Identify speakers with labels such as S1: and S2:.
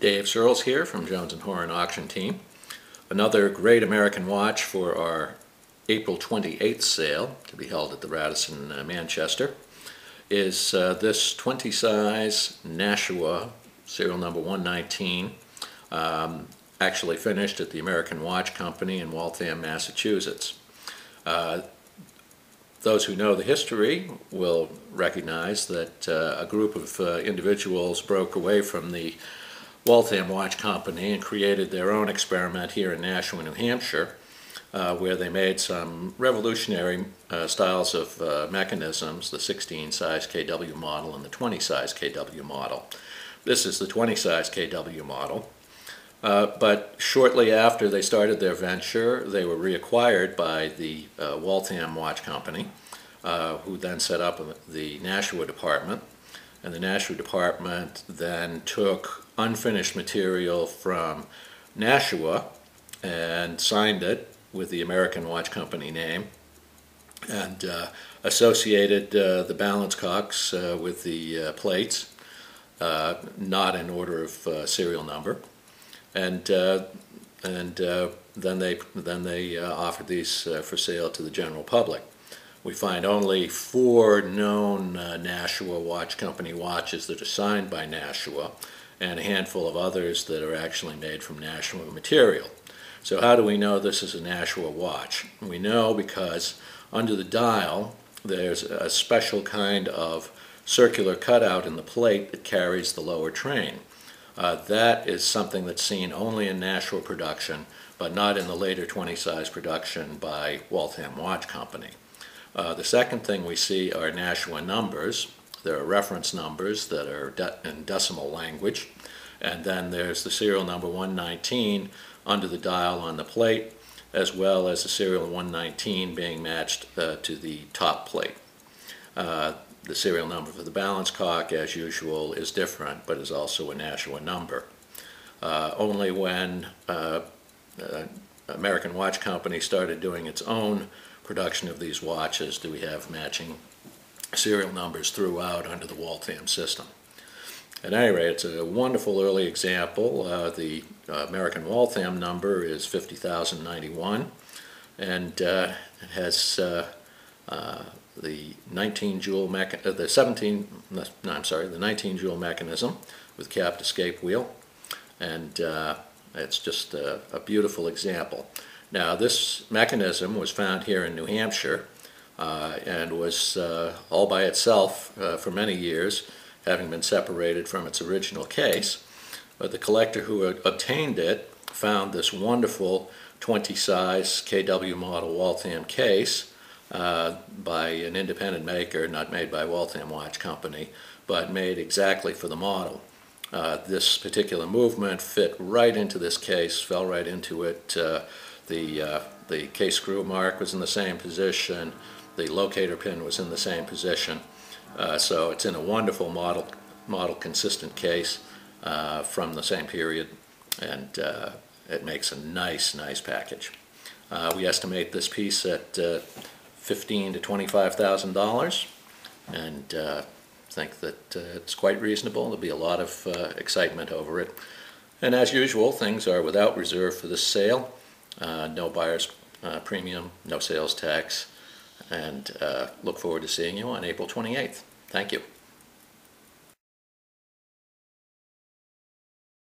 S1: Dave Searles here from Jones and Horan Auction Team. Another great American watch for our April 28th sale to be held at the Radisson uh, Manchester is uh, this 20 size Nashua serial number 119 um, actually finished at the American Watch Company in Waltham, Massachusetts. Uh, those who know the history will recognize that uh, a group of uh, individuals broke away from the Waltham Watch Company and created their own experiment here in Nashua, New Hampshire, uh, where they made some revolutionary uh, styles of uh, mechanisms, the 16 size KW model and the 20 size KW model. This is the 20 size KW model. Uh, but shortly after they started their venture, they were reacquired by the uh, Waltham Watch Company, uh, who then set up the Nashua department. And the Nashua department then took unfinished material from Nashua and signed it with the American Watch Company name and uh, associated uh, the balance cocks uh, with the plates, not in order of serial number and uh, and uh, then they then they uh, offered these uh, for sale to the general public. We find only four known uh, Nashua Watch Company watches that are signed by Nashua, and a handful of others that are actually made from Nashua material. So how do we know this is a Nashua watch? We know because under the dial there's a special kind of circular cutout in the plate that carries the lower train. Uh, that is something that's seen only in Nashua production, but not in the later 20 size production by Waltham Watch Company. Uh, the second thing we see are Nashua numbers. There are reference numbers that are de in decimal language, and then there's the serial number 119 under the dial on the plate, as well as the serial 119 being matched uh, to the top plate. Uh, the serial number for the balance cock, as usual, is different, but is also a Nashua number. Uh, only when uh, uh, American Watch Company started doing its own production of these watches do we have matching serial numbers throughout under the Waltham system. At any rate, it's a wonderful early example. Uh, the uh, American Waltham number is 50,091, and uh, it has the 19 jewel mecha uh, the 17 no I'm sorry the 19 jewel mechanism with capped escape wheel and uh, it's just a, a, beautiful example now this mechanism was found here in New Hampshire uh, and was uh, all by itself uh, for many years having been separated from its original case but the collector who obtained it found this wonderful 20 size KW model Waltham case uh, by an independent maker, not made by Waltham Watch Company, but made exactly for the model. Uh, this particular movement fit right into this case, fell right into it. Uh, the, uh, the case screw mark was in the same position. The locator pin was in the same position. Uh, so it's in a wonderful model, model consistent case uh, from the same period and it makes a nice, nice package. we estimate this piece at fifteen to twenty-five thousand dollars, and think that uh, it's quite reasonable. There'll be a lot of uh, excitement over it. And as usual, things are without reserve for this sale. Uh, no buyer's uh, premium, no sales tax, and uh, look forward to seeing you on April 28th. Thank you.